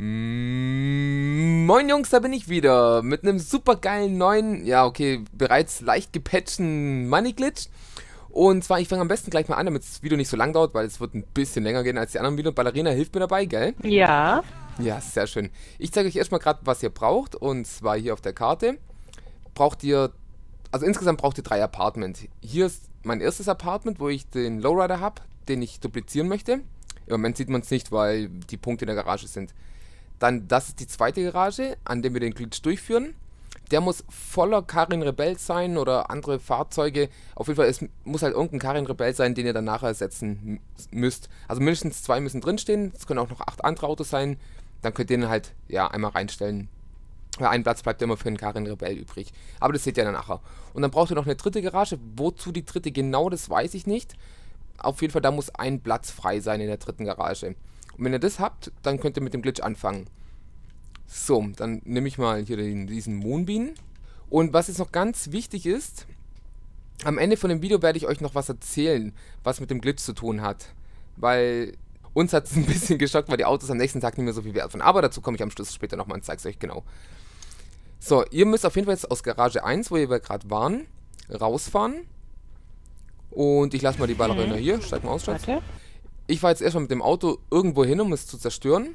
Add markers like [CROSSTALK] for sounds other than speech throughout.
Mm, moin Jungs, da bin ich wieder mit einem super geilen neuen, ja okay, bereits leicht gepatchten Money Glitch. Und zwar, ich fange am besten gleich mal an, damit das Video nicht so lang dauert, weil es wird ein bisschen länger gehen als die anderen Videos. Ballerina hilft mir dabei, gell? Ja. Ja, sehr schön. Ich zeige euch erstmal gerade, was ihr braucht. Und zwar hier auf der Karte. Braucht ihr, also insgesamt braucht ihr drei Apartment. Hier ist mein erstes Apartment, wo ich den Lowrider habe, den ich duplizieren möchte. Im Moment sieht man es nicht, weil die Punkte in der Garage sind. Dann, das ist die zweite Garage, an der wir den Glitch durchführen. Der muss voller Karin Rebell sein oder andere Fahrzeuge. Auf jeden Fall, es muss halt irgendein Karin Rebell sein, den ihr dann nachher ersetzen müsst. Also mindestens zwei müssen drinstehen. Es können auch noch acht andere Autos sein. Dann könnt ihr den halt, ja, einmal reinstellen. Weil ein Platz bleibt immer für einen Karin Rebell übrig. Aber das seht ihr dann nachher. Und dann braucht ihr noch eine dritte Garage. Wozu die dritte genau, das weiß ich nicht. Auf jeden Fall, da muss ein Platz frei sein in der dritten Garage. Und wenn ihr das habt, dann könnt ihr mit dem Glitch anfangen. So, dann nehme ich mal hier den, diesen Moonbean. Und was jetzt noch ganz wichtig ist, am Ende von dem Video werde ich euch noch was erzählen, was mit dem Glitch zu tun hat. Weil uns hat es [LAUGHS] ein bisschen geschockt, weil die Autos am nächsten Tag nicht mehr so viel Wert waren. Aber dazu komme ich am Schluss später nochmal und zeige es euch genau. So, ihr müsst auf jeden Fall jetzt aus Garage 1, wo wir gerade waren, rausfahren. Und ich lasse mal die Ballerina mhm. hier. Steig mal aus, Schatz. Warte. Ich fahre jetzt erstmal mit dem Auto irgendwo hin, um es zu zerstören.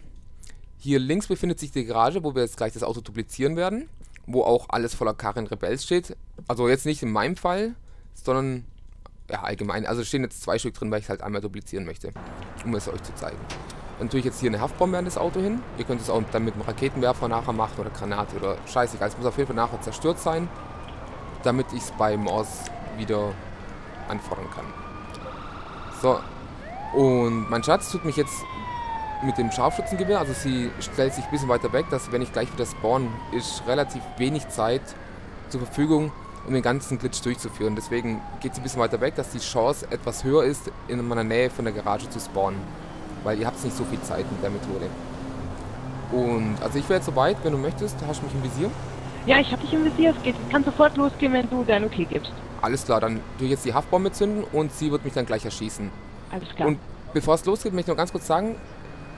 Hier links befindet sich die Garage, wo wir jetzt gleich das Auto duplizieren werden. Wo auch alles voller Karin Rebels steht. Also jetzt nicht in meinem Fall, sondern ja, allgemein. Also stehen jetzt zwei Stück drin, weil ich es halt einmal duplizieren möchte. Um es euch zu zeigen. Dann tue ich jetzt hier eine Haftbombe an das Auto hin. Ihr könnt es auch dann mit einem Raketenwerfer nachher machen oder Granate oder scheißegal. Es muss auf jeden Fall nachher zerstört sein, damit ich es bei Morse wieder anfordern kann. So, und mein Schatz tut mich jetzt mit dem Scharfschützengewehr, also sie stellt sich ein bisschen weiter weg, dass wenn ich gleich wieder spawn, ist relativ wenig Zeit zur Verfügung, um den ganzen Glitch durchzuführen. Deswegen geht sie ein bisschen weiter weg, dass die Chance etwas höher ist, in meiner Nähe von der Garage zu spawnen. Weil ihr habt nicht so viel Zeit mit der Methode. Und also ich wäre jetzt soweit, wenn du möchtest, hast du mich im Visier? Ja, ich habe dich im Visier, es geht, kann sofort losgehen, wenn du dein Okay gibst. Alles klar, dann tue ich jetzt die Haftbombe zünden und sie wird mich dann gleich erschießen. Alles klar. Und bevor es losgeht, möchte ich noch ganz kurz sagen,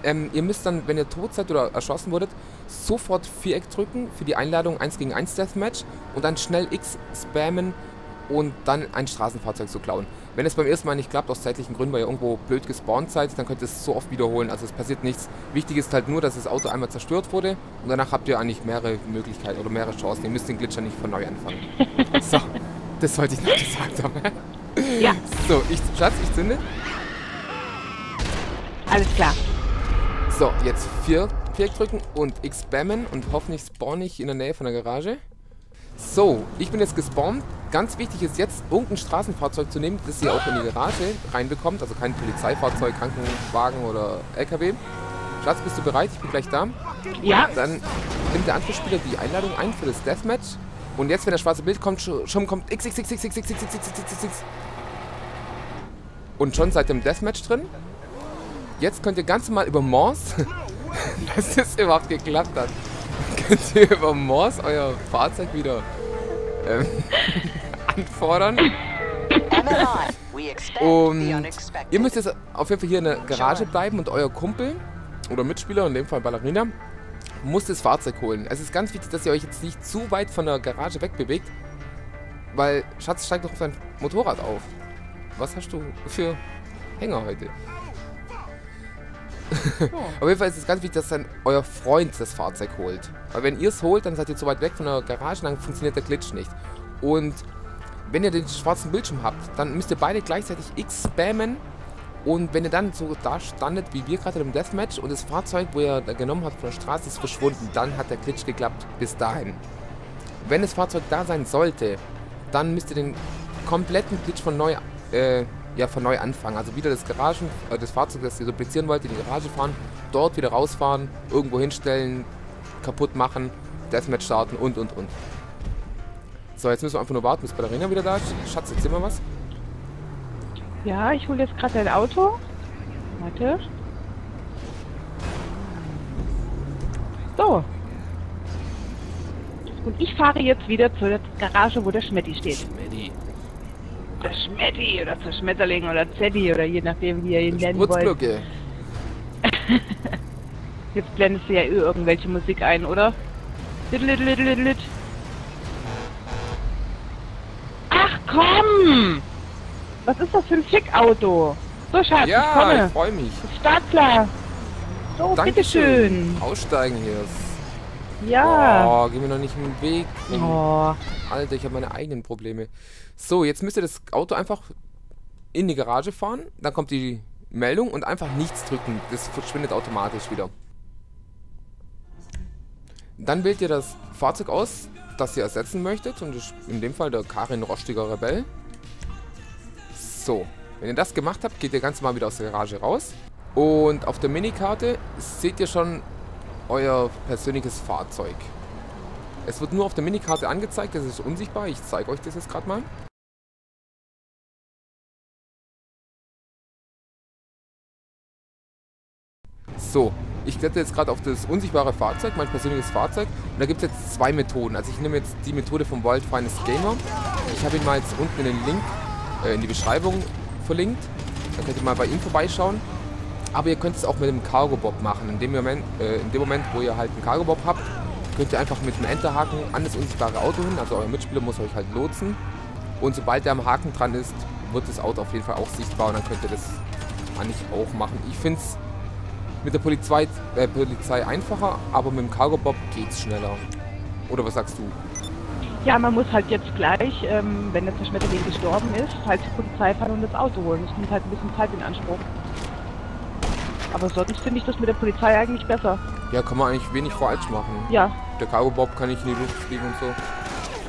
ähm, ihr müsst dann, wenn ihr tot seid oder erschossen wurdet, sofort Viereck drücken für die Einladung 1 gegen 1 Deathmatch und dann schnell X spammen und dann ein Straßenfahrzeug zu klauen. Wenn es beim ersten Mal nicht klappt, aus zeitlichen Gründen, weil ihr irgendwo blöd gespawnt seid, dann könnt ihr es so oft wiederholen. Also es passiert nichts. Wichtig ist halt nur, dass das Auto einmal zerstört wurde und danach habt ihr eigentlich mehrere Möglichkeiten oder mehrere Chancen. Ihr müsst den Glitcher nicht von neu anfangen. [LAUGHS] so, das wollte ich noch gesagt haben. ja. So, ich, Schatz, ich zünde. Alles klar. So, jetzt vier Viereck drücken und X spammen und hoffentlich spawn ich in der Nähe von der Garage. So, ich bin jetzt gespawnt. Ganz wichtig ist jetzt, irgendein Straßenfahrzeug zu nehmen, das ihr auch in die Garage reinbekommt. Also kein Polizeifahrzeug, Krankenwagen oder LKW. Schatz, bist du bereit? Ich bin gleich da. Ja. Dann nimmt der andere Spieler die Einladung ein für das Deathmatch. Und jetzt, wenn das schwarze Bild kommt, schon kommt X, X, X, X, X, X, X, X, X, X, X, X. Und schon seid ihr im Deathmatch drin. Jetzt könnt ihr ganz normal über Morse, [LAUGHS] dass das überhaupt geklappt hat, [LAUGHS] könnt ihr über Morse euer Fahrzeug wieder ähm, [LAUGHS] anfordern. Und ihr müsst jetzt auf jeden Fall hier in der Garage bleiben und euer Kumpel oder Mitspieler, in dem Fall Ballerina, muss das Fahrzeug holen. Es ist ganz wichtig, dass ihr euch jetzt nicht zu weit von der Garage wegbewegt, weil Schatz steigt doch auf sein Motorrad auf. Was hast du für Hänger heute? [LAUGHS] Auf jeden Fall ist es ganz wichtig, dass dann euer Freund das Fahrzeug holt. Weil wenn ihr es holt, dann seid ihr zu weit weg von der Garage, dann funktioniert der Glitch nicht. Und wenn ihr den schwarzen Bildschirm habt, dann müsst ihr beide gleichzeitig X spammen. Und wenn ihr dann so da standet, wie wir gerade im Deathmatch, und das Fahrzeug, wo ihr genommen habt von der Straße, ist verschwunden, dann hat der Glitch geklappt bis dahin. Wenn das Fahrzeug da sein sollte, dann müsst ihr den kompletten Glitch von neu äh, ja, von neu anfangen. Also wieder das Garagen, äh, das Fahrzeug, das ihr duplizieren wollt, in die Garage fahren, dort wieder rausfahren, irgendwo hinstellen, kaputt machen, Deathmatch starten und und und. So, jetzt müssen wir einfach nur warten, bis Ballerina wieder da ist. Schatz, erzähl mal was. Ja, ich hole jetzt gerade dein Auto. Warte. So. Und ich fahre jetzt wieder zur Garage, wo der Schmetti steht. Schmetti der Schmetti oder zur Schmetterling oder Zeddy oder je nachdem, wie ihr ihn nennen wollt. [LAUGHS] Jetzt blendest du ja eh irgendwelche Musik ein, oder? Little, little, little, little, little. Ach komm! Was ist das für ein Fickauto? So, Schatz, ich Ja, komme. ich freue mich. Startklar. So, bitteschön. Aussteigen hier. Ja. Oh, geh mir noch nicht im Weg. Oh. Alter, ich habe meine eigenen Probleme. So, jetzt müsst ihr das Auto einfach in die Garage fahren. Dann kommt die Meldung und einfach nichts drücken. Das verschwindet automatisch wieder. Dann wählt ihr das Fahrzeug aus, das ihr ersetzen möchtet. Und in dem Fall der Karin Rostiger Rebell. So, wenn ihr das gemacht habt, geht ihr ganz normal wieder aus der Garage raus. Und auf der Minikarte seht ihr schon euer persönliches Fahrzeug. Es wird nur auf der Minikarte angezeigt, das ist unsichtbar. Ich zeige euch das jetzt gerade mal. So, ich klettere jetzt gerade auf das unsichtbare Fahrzeug, mein persönliches Fahrzeug. Und da gibt es jetzt zwei Methoden. Also ich nehme jetzt die Methode vom Wild Finest Gamer. Ich habe ihn mal jetzt unten in den Link, äh, in die Beschreibung verlinkt. Da könnt ihr mal bei ihm vorbeischauen. Aber ihr könnt es auch mit dem Cargo Bob machen. In dem Moment, äh, in dem Moment wo ihr halt einen Cargo Bob habt, könnt ihr einfach mit dem Enterhaken an das unsichtbare Auto hin. Also euer Mitspieler muss euch halt lotsen. Und sobald der am Haken dran ist, wird das Auto auf jeden Fall auch sichtbar. Und dann könnt ihr das eigentlich auch machen. Ich finde es mit der Polizei, äh, Polizei einfacher, aber mit dem Cargo Bob geht's schneller. Oder was sagst du? Ja, man muss halt jetzt gleich, ähm, wenn der Zerschmetterling gestorben ist, halt zur Polizei fahren und das Auto holen. Das nimmt halt ein bisschen Zeit in Anspruch. Aber sonst finde ich das mit der Polizei eigentlich besser. Ja, kann man eigentlich wenig falsch machen. Ja. Der Cargo Bob kann nicht in die Luft fliegen und so.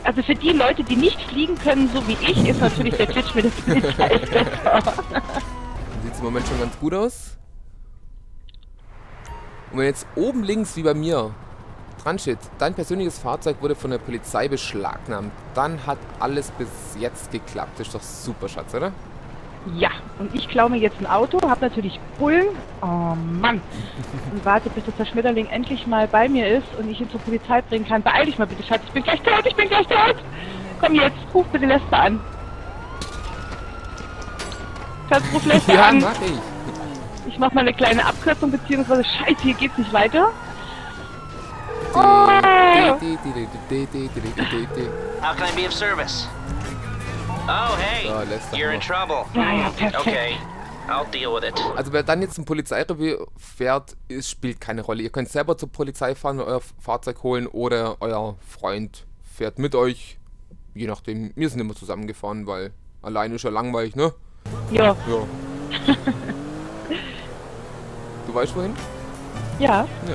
Also für die Leute, die nicht fliegen können, so wie ich, ist natürlich der Glitch mit der Polizei [LAUGHS] besser. Sieht im Moment schon ganz gut aus. Und wenn jetzt oben links, wie bei mir, dran steht, dein persönliches Fahrzeug wurde von der Polizei beschlagnahmt, dann hat alles bis jetzt geklappt. Das ist doch super, Schatz, oder? Ja, und ich klaue mir jetzt ein Auto, habe natürlich Bullen. Oh Mann. [LAUGHS] Und warte, bis der Zerschmetterling endlich mal bei mir ist und ich ihn zur Polizei bringen kann. Beeil dich mal bitte, Schatz. Ich bin gleich tot, ich bin gleich tot. Komm jetzt, ruf bitte Lester an. Schatz, ruf Lester Ja, an. mach ich. Ich mach mal eine kleine Abkürzung, beziehungsweise Scheiße, hier geht's nicht weiter. Oh. How can I be of service? Oh, hey, So, you're in trouble. Ja, ja, perfekt. Okay, I'll deal with it. Also wer dann jetzt ein Polizeirevier fährt, es spielt keine Rolle. Ihr könnt selber zur Polizei fahren und euer Fahrzeug holen oder euer Freund fährt mit euch. Je nachdem, wir sind immer zusammengefahren, weil alleine ist ja langweilig, ne? Ja, Ja. [LAUGHS] du weißt wohin? ja. Ja.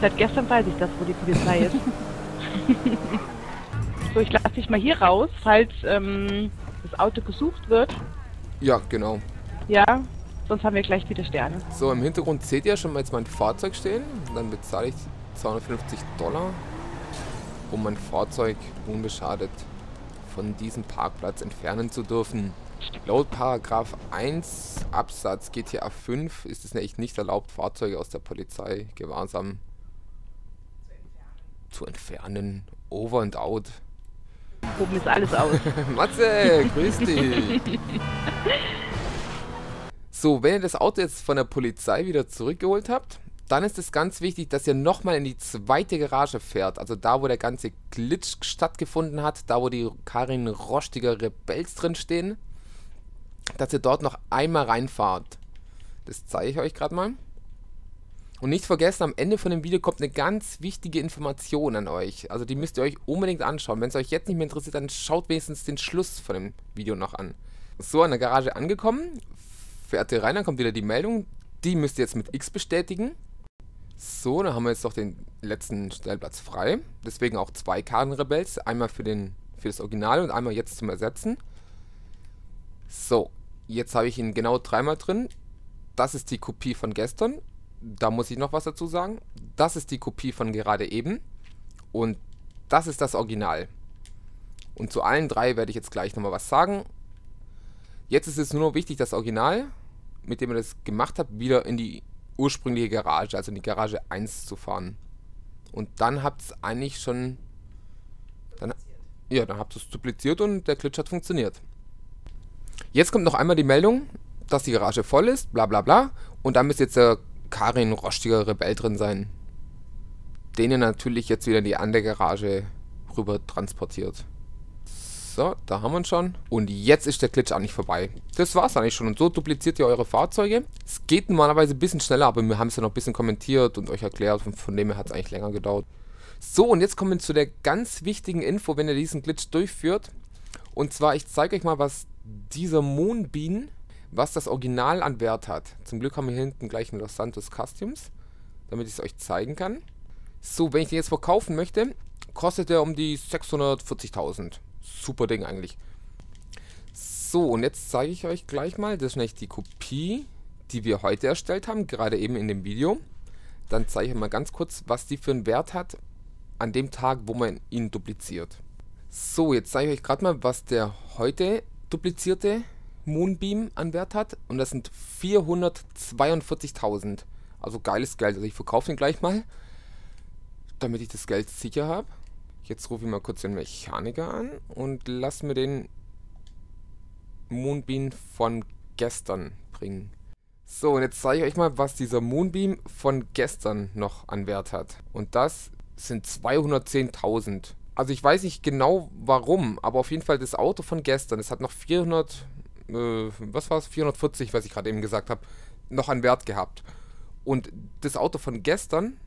Seit gestern weiß ich das, wo die Polizei ist. [LAUGHS] so, ich lasse dich mal hier raus, falls ähm, das Auto gesucht wird. Ja, genau. Ja, sonst haben wir gleich wieder Sterne. So, im Hintergrund seht ihr schon mal jetzt mein Fahrzeug stehen. Dann bezahle ich 250 Dollar, um mein Fahrzeug unbeschadet von diesem Parkplatz entfernen zu dürfen. Laut Paragraph 1 Absatz GTA 5 ist es echt nicht erlaubt, Fahrzeuge aus der Polizei gewahrsam zu entfernen. Over and out. Oben ist alles aus. [LAUGHS] Matze, grüß dich. [LAUGHS] So, wenn ihr das Auto jetzt von der Polizei wieder zurückgeholt habt, dann ist es ganz wichtig, dass ihr nochmal in die zweite Garage fährt. Also da, wo der ganze Glitch stattgefunden hat, da, wo die Karin Rostiger Rebells drin stehen, dass ihr dort noch einmal reinfahrt. Das zeige ich euch gerade mal. Und nicht vergessen, am Ende von dem Video kommt eine ganz wichtige Information an euch. Also die müsst ihr euch unbedingt anschauen. Wenn es euch jetzt nicht mehr interessiert, dann schaut wenigstens den Schluss von dem Video noch an. So, an der Garage angekommen, fährt ihr rein, dann kommt wieder die Meldung. Die müsst ihr jetzt mit X bestätigen. So, dann haben wir jetzt noch den letzten Stellplatz frei. Deswegen auch zwei Kartenrebells. Einmal für, den, für das Original und einmal jetzt zum Ersetzen. So, jetzt habe ich ihn genau dreimal drin. Das ist die Kopie von gestern. Da muss ich noch was dazu sagen. Das ist die Kopie von gerade eben. Und das ist das Original. Und zu allen drei werde ich jetzt gleich nochmal was sagen. Jetzt ist es nur noch wichtig, das Original, mit dem ihr das gemacht habt, wieder in die ursprüngliche Garage, also in die Garage 1 zu fahren. Und dann habt ihr es eigentlich schon... Dann, ja, dann habt ihr es dupliziert und der Glitch hat funktioniert. Jetzt kommt noch einmal die Meldung, dass die Garage voll ist, bla bla bla. Und da müsste jetzt der Karin rostiger Rebell drin sein. Den ihr natürlich jetzt wieder in die andere Garage rüber transportiert. So, da haben wir ihn schon. Und jetzt ist der Glitch eigentlich vorbei. Das war's eigentlich schon. Und so dupliziert ihr eure Fahrzeuge. Es geht normalerweise ein bisschen schneller, aber wir haben es ja noch ein bisschen kommentiert und euch erklärt. Und von dem her hat es eigentlich länger gedauert. So, und jetzt kommen wir zu der ganz wichtigen Info, wenn ihr diesen Glitch durchführt. Und zwar, ich zeige euch mal, was dieser Moonbeam, was das Original an Wert hat. Zum Glück haben wir hier hinten gleich einen Los Santos Customs, damit ich es euch zeigen kann. So, wenn ich den jetzt verkaufen möchte, kostet er um die 640.000. Super Ding eigentlich. So, und jetzt zeige ich euch gleich mal, das ist nicht die Kopie, die wir heute erstellt haben, gerade eben in dem Video. Dann zeige ich euch mal ganz kurz, was die für einen Wert hat an dem Tag, wo man ihn dupliziert. So, jetzt zeige ich euch gerade mal, was der heute duplizierte Moonbeam an Wert hat. Und das sind 442.000. Also geiles Geld. Also ich verkaufe den gleich mal, damit ich das Geld sicher habe. Jetzt rufe ich mal kurz den Mechaniker an und lass mir den Moonbeam von gestern bringen. So, und jetzt zeige ich euch mal, was dieser Moonbeam von gestern noch an Wert hat. Und das sind 210.000. Also ich weiß nicht genau warum, aber auf jeden Fall das Auto von gestern, es hat noch 400, äh, was war es, 440, was ich gerade eben gesagt habe, noch an Wert gehabt. Und das Auto von gestern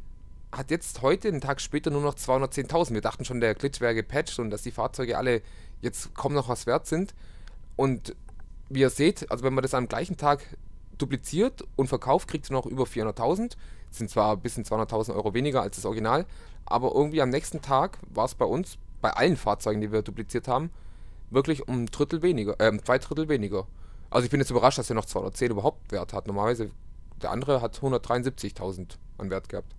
hat jetzt heute, einen Tag später, nur noch 210.000. Wir dachten schon, der Glitch wäre gepatcht und dass die Fahrzeuge alle jetzt kaum noch was wert sind. Und wie ihr seht, also wenn man das am gleichen Tag dupliziert und verkauft, kriegt ihr noch über 400.000. Das sind zwar ein bisschen 200.000 Euro weniger als das Original, aber irgendwie am nächsten Tag war es bei uns, bei allen Fahrzeugen, die wir dupliziert haben, wirklich um ein Drittel weniger, äh, zwei Drittel weniger. Also ich bin jetzt überrascht, dass er noch 210 überhaupt Wert hat. Normalerweise, der andere hat 173.000 an Wert gehabt.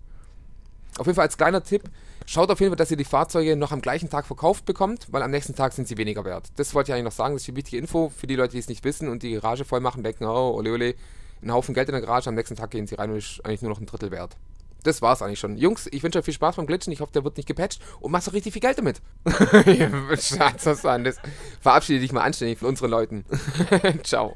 Auf jeden Fall als kleiner Tipp, schaut auf jeden Fall, dass ihr die Fahrzeuge noch am gleichen Tag verkauft bekommt, weil am nächsten Tag sind sie weniger wert. Das wollte ich eigentlich noch sagen, das ist die wichtige Info für die Leute, die es nicht wissen und die Garage voll machen, denken, oh, ole ole, ein Haufen Geld in der Garage, am nächsten Tag gehen sie rein und ist eigentlich nur noch ein Drittel wert. Das war's eigentlich schon. Jungs, ich wünsche euch viel Spaß beim Glitchen. Ich hoffe, der wird nicht gepatcht und machst auch richtig viel Geld damit. [LAUGHS] Schatz, was an. Das verabschiede dich mal anständig von unseren Leuten. [LAUGHS] Ciao.